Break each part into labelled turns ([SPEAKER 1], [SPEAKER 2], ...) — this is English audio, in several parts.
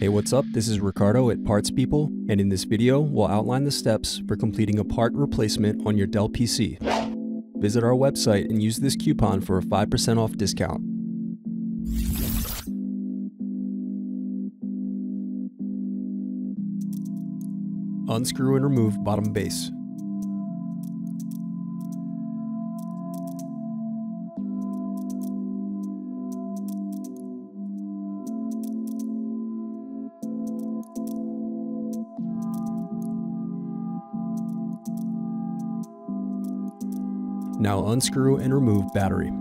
[SPEAKER 1] Hey, what's up? This is Ricardo at Parts People, and in this video, we'll outline the steps for completing a part replacement on your Dell PC. Visit our website and use this coupon for a 5% off discount. Unscrew and remove bottom base. Now unscrew and remove battery.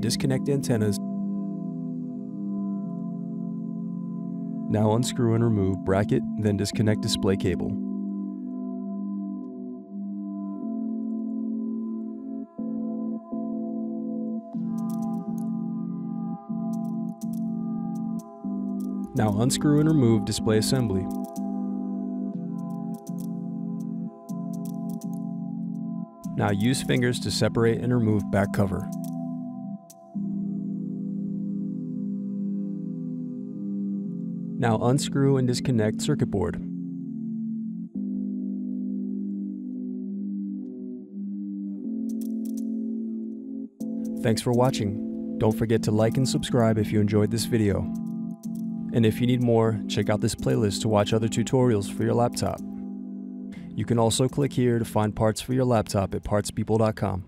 [SPEAKER 1] Disconnect antennas. Now unscrew and remove bracket, then disconnect display cable. Now unscrew and remove display assembly. Now use fingers to separate and remove back cover. Now unscrew and disconnect circuit board. Thanks for watching. Don't forget to like and subscribe if you enjoyed this video. And if you need more, check out this playlist to watch other tutorials for your laptop. You can also click here to find parts for your laptop at partspeople.com.